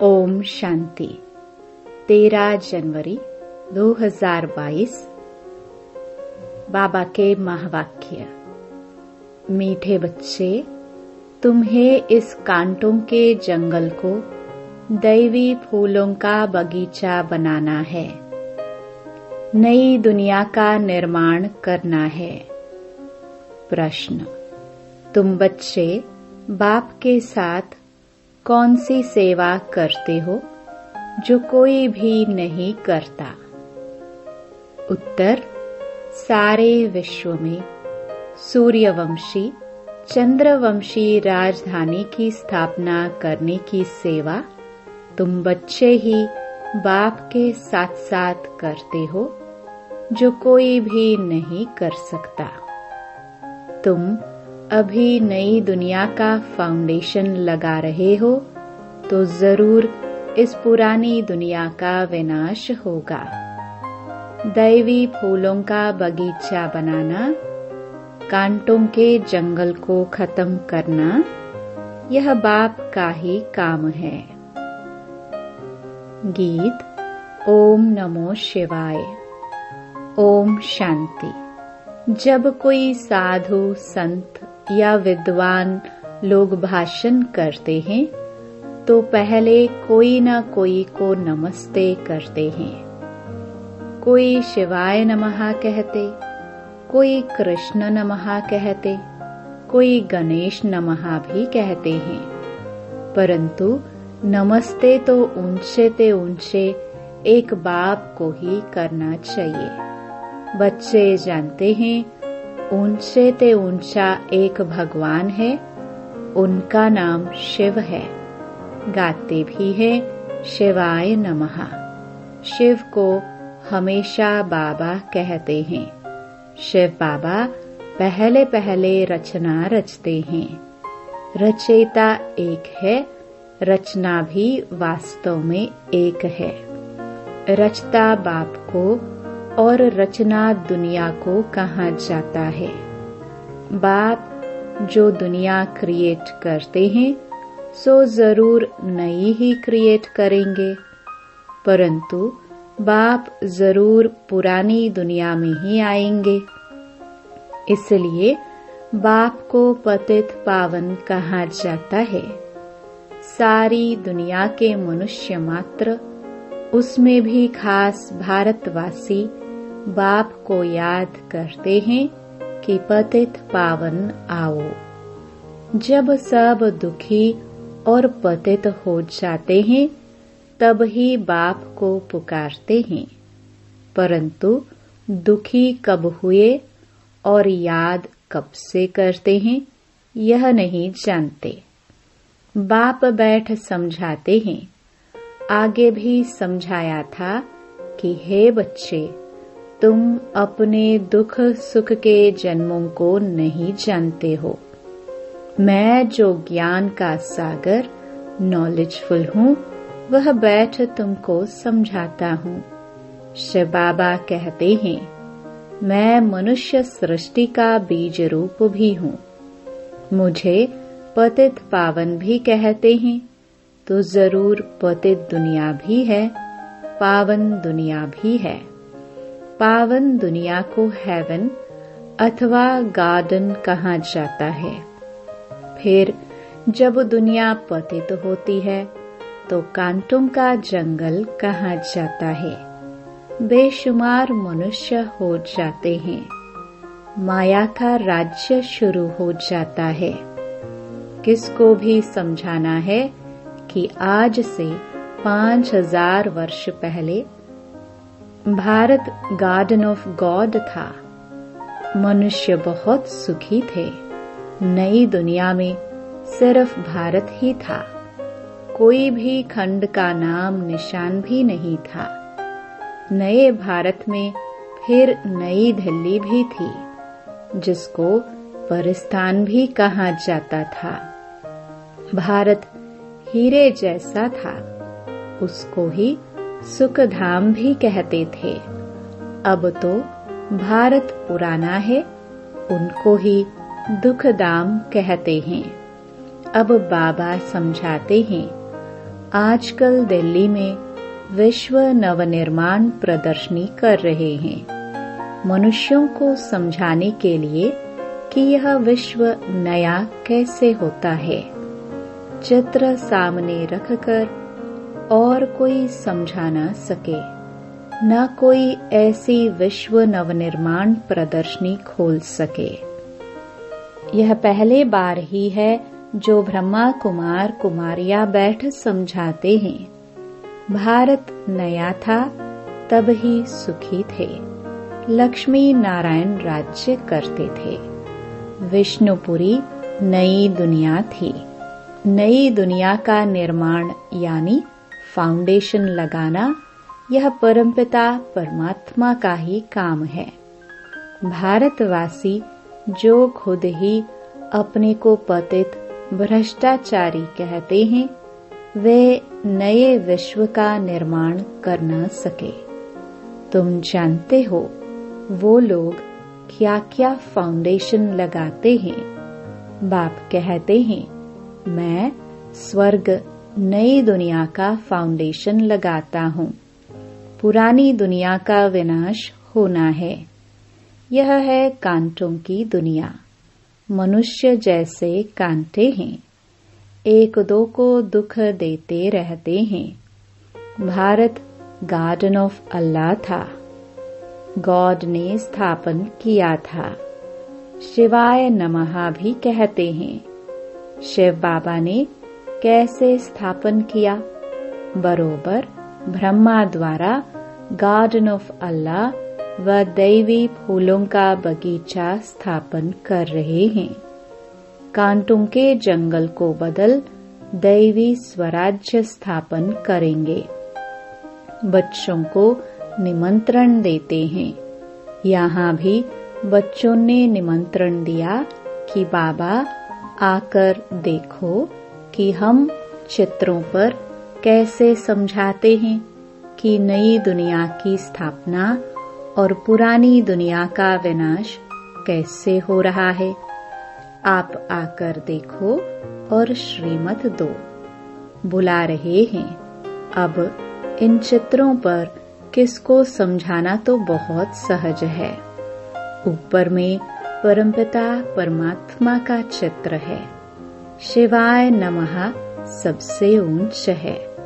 ओम शांति। तेरह जनवरी 2022 बाबा के महावाक्य। मीठे बच्चे, तुम्हें इस कांटों के जंगल को दैवी फूलों का बगीचा बनाना है। नई दुनिया का निर्माण करना है। प्रश्न, तुम बच्चे बाप के साथ कौन सी सेवा करते हो जो कोई भी नहीं करता? उत्तर, सारे विश्व में सूर्यवंशी, चंद्रवंशी राजधानी की स्थापना करने की सेवा तुम बच्चे ही बाप के साथ साथ करते हो, जो कोई भी नहीं कर सकता। तुम अभी नई दुनिया का फाउंडेशन लगा रहे हो तो ज़रूर इस पुरानी दुनिया का विनाश होगा। दैवी फूलों का बगीचा बनाना, कांटों के जंगल को खत्म करना, यह बाप का ही काम है। गीत, ओम नमो शिवाय। ओम शांति। जब कोई साधु संत या विद्वान लोग भाषण करते हैं तो पहले कोई न कोई को नमस्ते करते हैं। कोई शिवाय नमः कहते, कोई कृष्ण नमः कहते, कोई गणेश नमः भी कहते हैं। परंतु नमस्ते तो ऊँचे ते ऊँचे एक बाप को ही करना चाहिए। बच्चे जानते हैं ऊँचे ते ऊँचा एक भगवान है, उनका नाम शिव है। गाते भी है, शिवाय नमः। शिव को हमेशा बाबा कहते हैं। शिव बाबा पहले पहले रचना रचते हैं। रचयिता एक है, रचना भी वास्तव में एक है। रचता बाप को और रचना दुनिया को कहा जाता है। बाप जो दुनिया क्रिएट करते हैं, सो ज़रूर नई ही क्रिएट करेंगे। परंतु बाप ज़रूर पुरानी दुनिया में ही आएँगे। इसलिए बाप को पतित पावन कहा जाता है। सारी दुनिया के मनुष्य मात्र, उसमें भी खास भारतवासी बाप को याद करते हैं कि पतित पावन आओ। जब सब दुखी और पतित हो जाते हैं, तब ही बाप को पुकारते हैं। परंतु दुखी कब हुए और याद कब से करते हैं, यह नहीं जानते। बाप बैठ समझाते हैं। आगे भी समझाया था कि हे बच्चे तुम अपने दुख सुख के जन्मों को नहीं जानते हो। मैं जो ज्ञान का सागर नॉलेजफुल हूँ, वह बैठ तुमको समझाता हूँ। शिव बाबा कहते हैं, मैं मनुष्य सृष्टि का बीज रूप भी हूँ। मुझे पतित पावन भी कहते हैं तो ज़रूर पतित दुनिया भी है, पावन दुनिया भी है। पावन दुनिया को हेवन अथवा गार्डन कहा जाता है। फिर जब दुनिया पतित तो होती है तो कांटों का जंगल कहा जाता है। बेशुमार मनुष्य हो जाते हैं। माया का राज्य शुरू हो जाता है। किसको भी समझाना है कि आज से पाँच हज़ार वर्ष पहले भारत गार्डन ऑफ़ गॉड था। मनुष्य बहुत सुखी थे। नई दुनिया में सिर्फ़ भारत ही था। कोई भी खंड का नाम निशान भी नहीं था। नए भारत में फिर नई दिल्ली भी थी, जिसको परिस्थान भी कहा जाता था। भारत हीरे जैसा था, उसको ही सुख धाम भी कहते थे। अब तो भारत पुराना है, उनको ही दुख दाम कहते हैं। अब बाबा समझाते हैं, आजकल दिल्ली में विश्व नवनिर्माण प्रदर्शनी कर रहे हैं। मनुष्यों को समझाने के लिए कि यह विश्व नया कैसे होता है। चित्र सामने रखकर और कोई समझा न सके। न कोई ऐसी विश्व नवनिर्माण प्रदर्शनी खोल सके। यह पहले बार ही है जो ब्रह्मा कुमार कुमारिया बैठ समझाते हैं। भारत नया था, तब ही सुखी थे। लक्ष्मी नारायण राज्य करते थे। विष्णुपुरी नई दुनिया थी। नई दुनिया का निर्माण यानी फाउंडेशन लगाना यह परमपिता परमात्मा का ही काम है। भारतवासी जो खुद ही अपने को पतित, भ्रष्टाचारी कहते हैं, वे नए विश्व का निर्माण कर न सके। तुम जानते हो, वो लोग क्या क्या फाउंडेशन लगाते हैं। बाप कहते हैं, मैं स्वर्ग नई दुनिया का फाउंडेशन लगाता हूँ। पुरानी दुनिया का विनाश होना है। यह है कांटों की दुनिया। मनुष्य जैसे कांटे हैं। एक दो को दुख देते रहते हैं। भारत गार्डन ऑफ़ अल्लाह था। गॉड ने स्थापन किया था। शिवाय नमः भी कहते हैं। शिव बाबा ने कैसे स्थापन किया? बरोबर ब्रह्मा द्वारा गार्डन ऑफ़ अल्लाह व दैवी फूलों का बगीचा स्थापन कर रहे हैं। कांटों के जंगल को बदल दैवी स्वराज्य स्थापन करेंगे। बच्चों को निमंत्रण देते हैं। यहाँ भी बच्चों ने निमंत्रण दिया कि बाबा आकर देखो कि हम चित्रों पर कैसे समझाते हैं कि नई दुनिया की स्थापना और पुरानी दुनिया का विनाश कैसे हो रहा है। आप आकर देखो और श्रीमत दो। बुला रहे हैं। अब इन चित्रों पर किसको समझाना तो बहुत सहज है। ऊपर में परमपिता परमात्मा का चित्र है। शिवाय नमः, सबसे ऊंच है।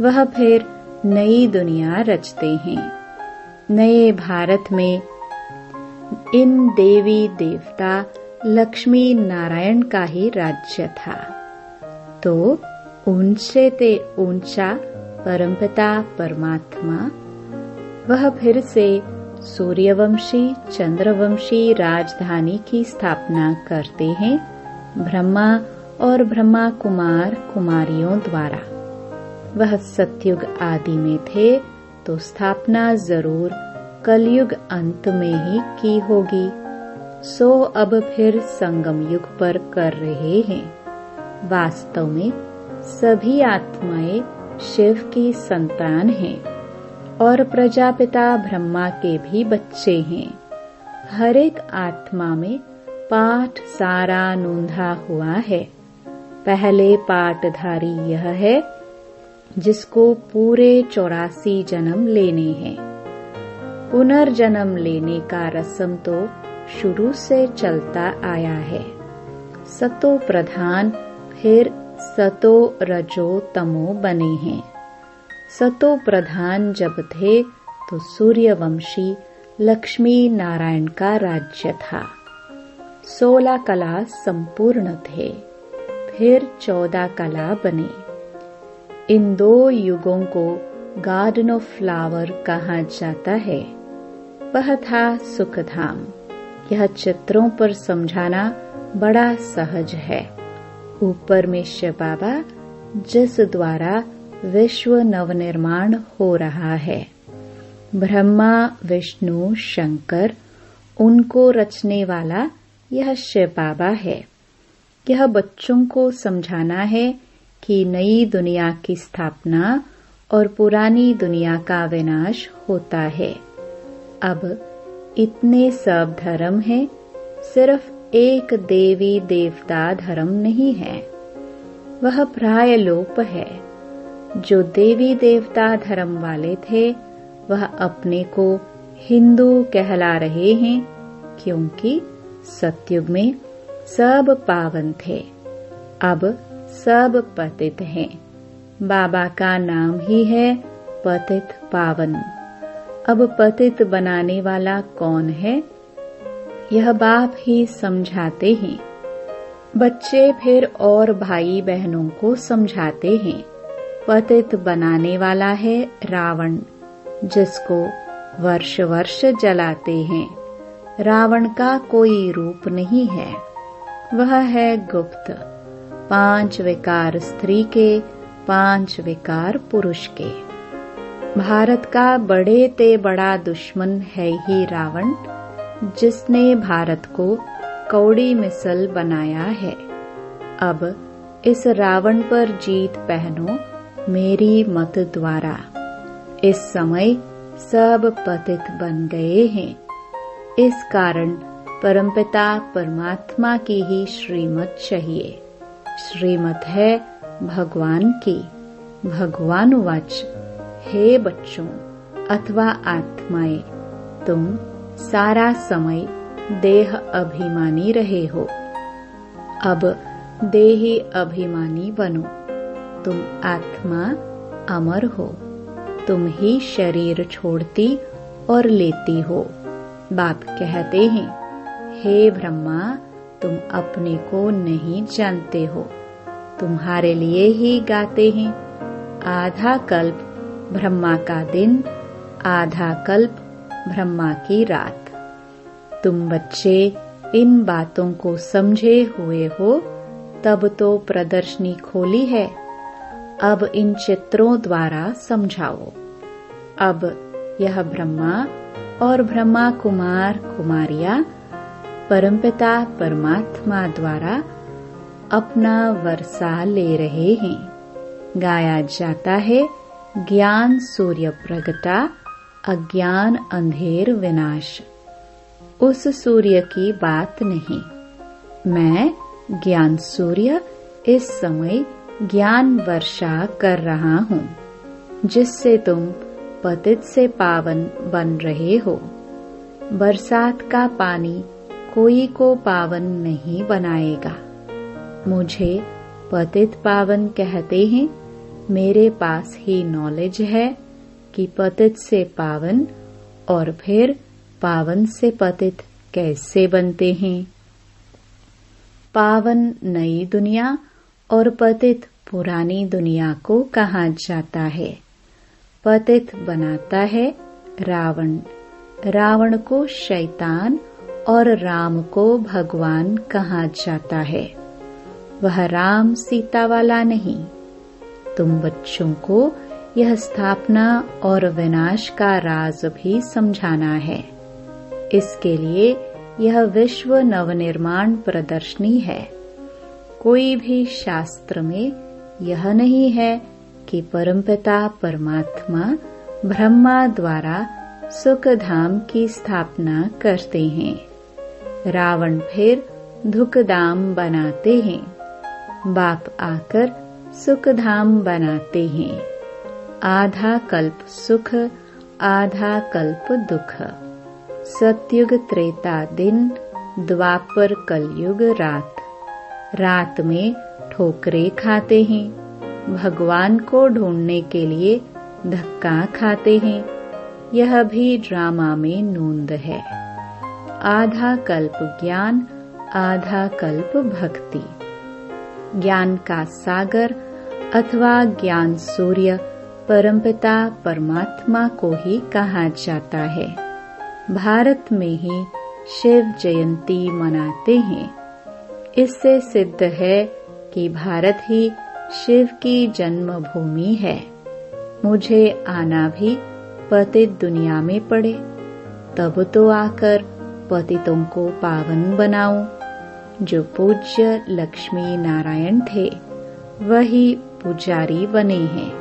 वह फिर नई दुनिया रचते हैं। नए भारत में इन देवी देवता लक्ष्मी नारायण का ही राज्य था। तो ऊँचे ते ऊँचा परमपिता परमात्मा, वह फिर से सूर्यवंशी, चंद्रवंशी राजधानी की स्थापना करते हैं। ब्रह्मा और ब्रह्मा कुमार कुमारियों द्वारा। वह सत्युग आदि में थे तो स्थापना ज़रूर कलयुग अंत में ही की होगी। सो अब फिर संगम युग पर कर रहे हैं। वास्तव में सभी आत्माएँ शिव की संतान हैं और प्रजापिता ब्रह्मा के भी बच्चे हैं। हर एक आत्मा में पाठ सारा नूंधा हुआ है। पहले पाठधारी यह है, जिसको पूरे चौरासी जन्म लेने हैं। पुनर्जन्म लेने का रस्म तो शुरू से चलता आया है। सतो प्रधान, फिर सतो रजो तमो बने हैं। सतो प्रधान जब थे तो सूर्यवंशी लक्ष्मी नारायण का राज्य था। सोलह कला संपूर्ण थे। फिर चौदह कला बने। इन दो युगों को गार्डन ऑफ़ फ्लावर कहा जाता है। वह था सुखधाम। यह चित्रों पर समझाना बड़ा सहज है। ऊपर में शिव बाबा, जिस द्वारा विश्व नवनिर्माण हो रहा है। ब्रह्मा, विष्णु, शंकर, उनको रचने वाला यह शिव बाबा है। यह बच्चों को समझाना है कि नई दुनिया की स्थापना और पुरानी दुनिया का विनाश होता है। अब इतने सब धर्म है, सिर्फ़ एक देवी देवता धर्म नहीं है। वह प्राय लोप है। जो देवी देवता धर्म वाले थे, वह अपने को हिंदू कहला रहे हैं, क्योंकि सत्युग में सब पावन थे। अब सब पतित हैं। बाबा का नाम ही है पतित पावन। अब पतित बनाने वाला कौन है? यह बाप ही समझाते हैं। बच्चे फिर और भाई बहनों को समझाते हैं। पतित बनाने वाला है रावण, जिसको वर्ष वर्ष जलाते हैं। रावण का कोई रूप नहीं है। वह है गुप्त। पाँच विकार स्त्री के, पाँच विकार पुरुष के। भारत का बड़े ते बड़ा दुश्मन है ही रावण, जिसने भारत को कौड़ी मिसल बनाया है। अब इस रावण पर जीत पहनो मेरी मत द्वारा। इस समय सब पतित बन गए हैं। इस कारण परमपिता परमात्मा की ही श्रीमत चाहिए। श्रीमत है भगवान की। भगवान वच हे बच्चों, अथवा आत्माएँ, तुम सारा समय देह अभिमानी रहे हो। अब देही अभिमानी बनो। तुम आत्मा अमर हो। तुम ही शरीर छोड़ती और लेती हो। बाप कहते हैं हे ब्रह्मा, तुम अपने को नहीं जानते हो। तुम्हारे लिए ही गाते हैं। आधा कल्प ब्रह्मा का दिन, आधा कल्प ब्रह्मा की रात। तुम बच्चे, इन बातों को समझे हुए हो, तब तो प्रदर्शनी खोली है। अब इन चित्रों द्वारा समझाओ। अब यह ब्रह्मा और ब्रह्मा कुमार कुमारिया परमपिता परमात्मा द्वारा अपना वर्षा ले रहे हैं। गाया जाता है, ज्ञान सूर्य प्रगटा, अज्ञान अंधेर विनाश। उस सूर्य की बात नहीं। मैं, ज्ञान सूर्य, इस समय ज्ञान वर्षा कर रहा हूँ, जिससे तुम पतित से पावन बन रहे हो। बरसात का पानी कोई को पावन नहीं बनाएगा। मुझे पतित पावन कहते हैं। मेरे पास ही नॉलेज है कि पतित से पावन और फिर पावन से पतित कैसे बनते हैं। पावन नई दुनिया और पतित पुरानी दुनिया को कहा जाता है। पतित बनाता है रावण। रावण को शैतान और राम को भगवान कहा जाता है। वह राम सीता वाला नहीं। तुम बच्चों को यह स्थापना और विनाश का राज भी समझाना है। इसके लिए यह विश्व नवनिर्माण प्रदर्शनी है। कोई भी शास्त्र में यह नहीं है कि परमपिता परमात्मा ब्रह्मा द्वारा सुख धाम की स्थापना करते हैं। रावण फिर धुक धाम बनाते हैं। बाप आकर सुख धाम बनाते हैं। आधा कल्प सुख, आधा कल्प दुख। सत्युग त्रेता दिन, द्वापर कलयुग रात। रात में ठोकरे खाते हैं। भगवान को ढूँढने के लिए धक्का खाते हैं। यह भी ड्रामा में नूंद है। आधा कल्प ज्ञान, आधा कल्प भक्ति। ज्ञान का सागर अथवा ज्ञान सूर्य परमपिता परमात्मा को ही कहा जाता है। भारत में ही शिव जयंती मनाते हैं। इससे सिद्ध है कि भारत ही शिव की जन्मभूमि है। मुझे आना भी पतित दुनिया में पड़े, तब तो आकर पतितों को पावन बनाऊँ। जो पूज्य लक्ष्मी नारायण थे, वही पुजारी बने हैं।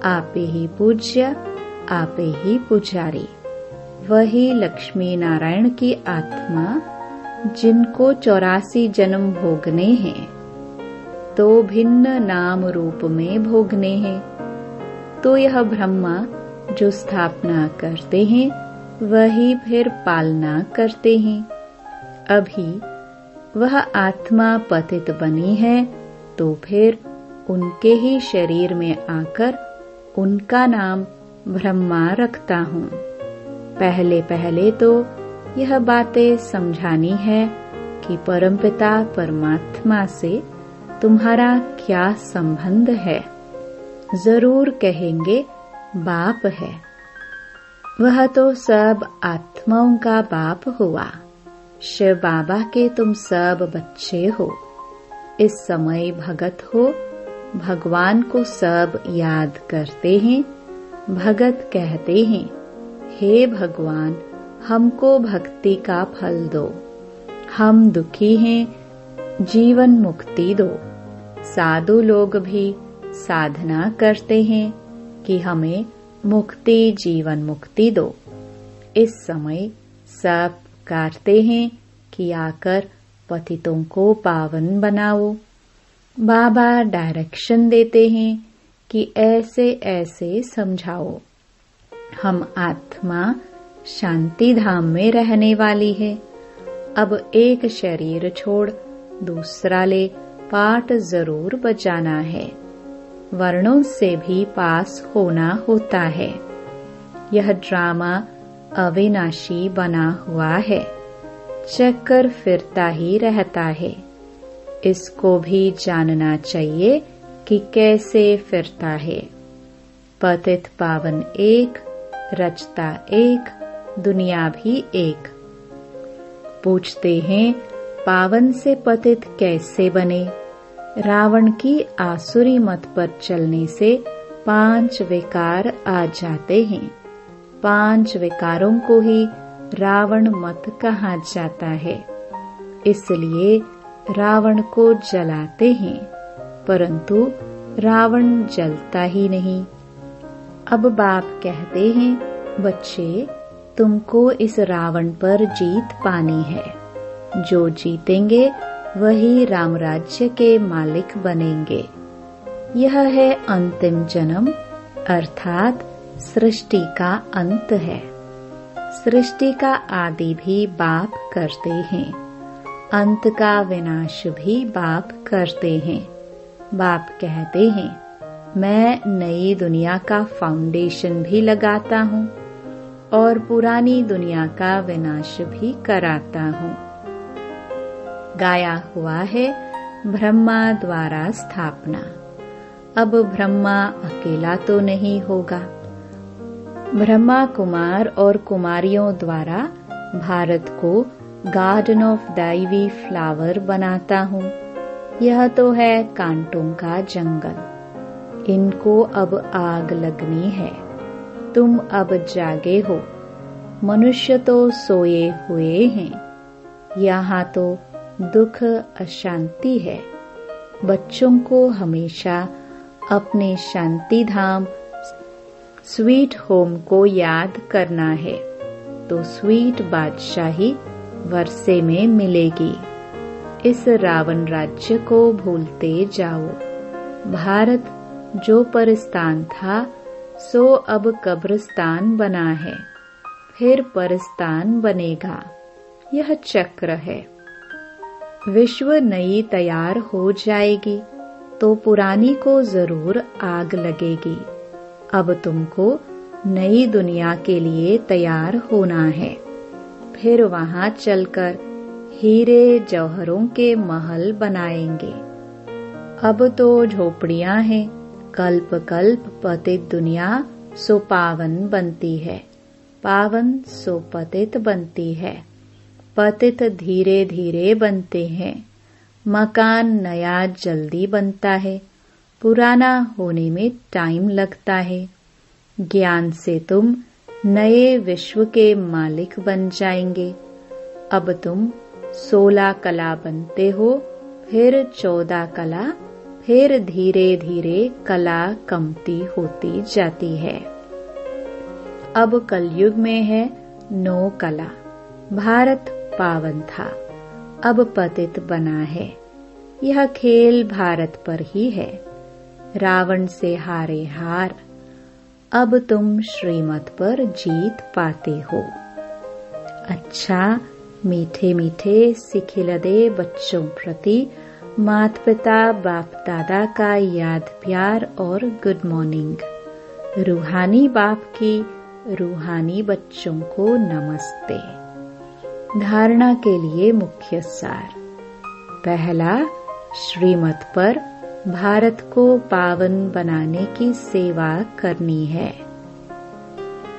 आपे ही पूज्य, आपे ही पुजारी। वही लक्ष्मी नारायण की आत्मा, जिनको चौरासी जन्म भोगने हैं तो भिन्न नाम रूप में भोगने हैं। तो यह ब्रह्मा, जो स्थापना करते हैं वही फिर पालना करते हैं। अभी वह आत्मा पतित बनी है तो फिर उनके ही शरीर में आकर उनका नाम ब्रह्मा रखता हूँ। पहले पहले तो यह बातें समझानी है कि परमपिता परमात्मा से तुम्हारा क्या संबंध है। ज़रूर कहेंगे, बाप है। वह तो सब आत्माओं का बाप हुआ। शिव बाबा के तुम सब बच्चे हो। इस समय भगत हो, भगवान को सब याद करते हैं, भगत कहते हैं, हे भगवान, हमको भक्ति का फल दो। हम दुखी हैं, जीवन मुक्ति दो। साधु लोग भी साधना करते हैं कि हमें मुक्ति, जीवन मुक्ति दो। इस समय सब काटते हैं कि आकर पतितों को पावन बनाओ। बाबा डायरेक्शन देते हैं कि ऐसे ऐसे समझाओ। हम आत्मा शांति धाम में रहने वाली है। अब एक शरीर छोड़ दूसरा ले पाठ ज़रूर बचाना है। वर्णों से भी पास होना होता है। यह ड्रामा अविनाशी बना हुआ है। चक्कर फिरता ही रहता है। इसको भी जानना चाहिए कि कैसे फिरता है। पतित पावन एक, रचता एक, दुनिया भी एक। पूछते हैं, पावन से पतित कैसे बने? रावण की आसुरी मत पर चलने से पाँच विकार आ जाते हैं। पाँच विकारों को ही रावण मत कहा जाता है। इसलिए रावण को जलाते हैं, परंतु रावण जलता ही नहीं। अब बाप कहते हैं, बच्चे, तुमको इस रावण पर जीत पानी है। जो जीतेंगे वही रामराज्य के मालिक बनेंगे। यह है अंतिम जन्म, अर्थात सृष्टि का अंत है। सृष्टि का आदि भी बाप करते हैं। अंत का विनाश भी बाप करते हैं। बाप कहते हैं, मैं नई दुनिया का फाउंडेशन भी लगाता हूँ और पुरानी दुनिया का विनाश भी कराता हूँ। गाया हुआ है ब्रह्मा द्वारा स्थापना। अब ब्रह्मा अकेला तो नहीं होगा। ब्रह्मा कुमार और कुमारियों द्वारा भारत को गार्डन ऑफ़ दैवी फ्लावर बनाता हूँ। यह तो है कांटों का जंगल। इनको अब आग लगनी है। तुम अब जागे हो। मनुष्य तो सोए हुए हैं। यहाँ तो दुख, अशांति है। बच्चों को हमेशा अपने शांति धाम स्वीट होम को याद करना है। तो स्वीट बादशाही वर्षे में मिलेगी। इस रावण राज्य को भूलते जाओ। भारत जो परिस्तान था, सो अब कब्रिस्तान बना है। फिर परिस्तान बनेगा। यह चक्र है। विश्व नई तैयार हो जाएगी तो पुरानी को ज़रूर आग लगेगी। अब तुमको नई दुनिया के लिए तैयार होना है। फिर वहाँ चलकर हीरे जौहरों के महल बनाएँगे। अब तो झोपड़ियाँ हैं कल्प कल्प पतित दुनिया सो पावन बनती है, पावन सो पतित बनती है। पतित धीरे धीरे बनते हैं। मकान नया जल्दी बनता है। पुराना होने में टाइम लगता है। ज्ञान से तुम नए विश्व के मालिक बन जाएँगे। अब तुम सोलह कला बनते हो, फिर चौदह कला, फिर धीरे धीरे कला कमती होती जाती है। अब कलयुग में है नौ कला। भारत पावन था। अब पतित बना है। यह खेल भारत पर ही है। रावण से हारे हार। अब तुम श्रीमत पर जीत पाते हो। अच्छा मीठे मीठे सिखिलदे बच्चों प्रति माता पिता बाप दादा का याद प्यार और गुड मॉर्निंग रूहानी बाप की रूहानी बच्चों को नमस्ते। धारणा के लिए मुख्य सार। पहला, श्रीमत पर भारत को पावन बनाने की सेवा करनी है।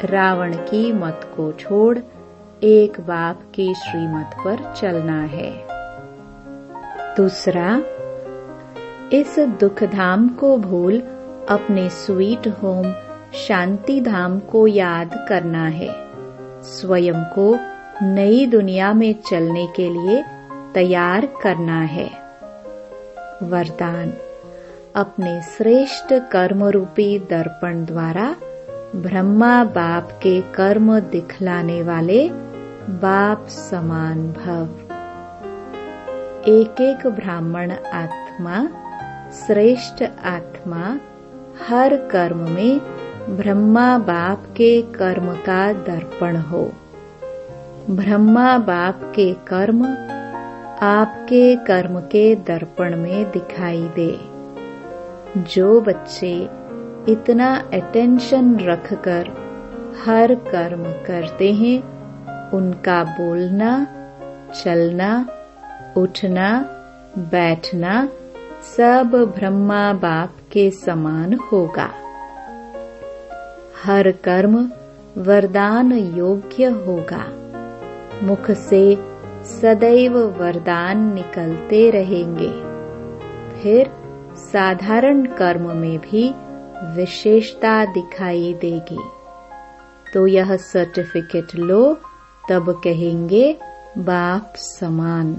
रावण की मत को छोड़ एक बाप की श्रीमत पर चलना है। दूसरा, इस दुख धाम को भूल अपने स्वीट होम शांति धाम को याद करना है। स्वयं को नई दुनिया में चलने के लिए तैयार करना है। वरदान, अपने श्रेष्ठ कर्म रूपी दर्पण द्वारा ब्रह्मा बाप के कर्म दिखलाने वाले बाप समान भव। एक एक ब्राह्मण आत्मा, श्रेष्ठ आत्मा, हर कर्म में ब्रह्मा बाप के कर्म का दर्पण हो। ब्रह्मा बाप के कर्म आपके कर्म के दर्पण में दिखाई दे। जो बच्चे इतना अटेंशन रखकर हर कर्म करते हैं, उनका बोलना, चलना, उठना, बैठना सब ब्रह्मा बाप के समान होगा। हर कर्म वरदान योग्य होगा। मुख से सदैव वरदान निकलते रहेंगे। फिर साधारण कर्म में भी विशेषता दिखाई देगी। तो यह सर्टिफिकेट लो, तब कहेंगे, बाप समान।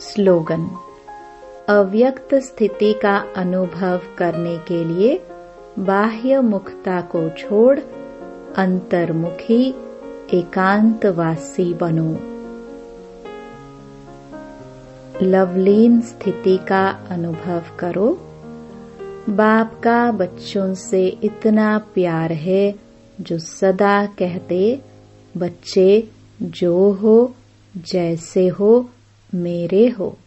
स्लोगन, अव्यक्त स्थिति का अनुभव करने के लिए बाह्य मुखता को छोड़ अंतर्मुखी एकांतवासी बनो। लवलीन स्थिति का अनुभव करो। बाप का बच्चों से इतना प्यार है, जो सदा कहते, बच्चे, जो हो, जैसे हो, मेरे हो।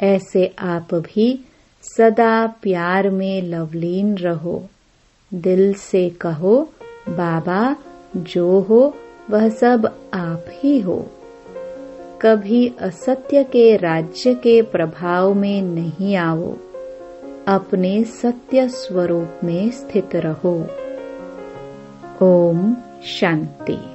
ऐसे आप भी सदा प्यार में लवलीन रहो। दिल से कहो, बाबा, जो हो वह सब आप ही हो। कभी असत्य के राज्य के प्रभाव में नहीं आओ। अपने सत्य स्वरूप में स्थित रहो। ओम शांति।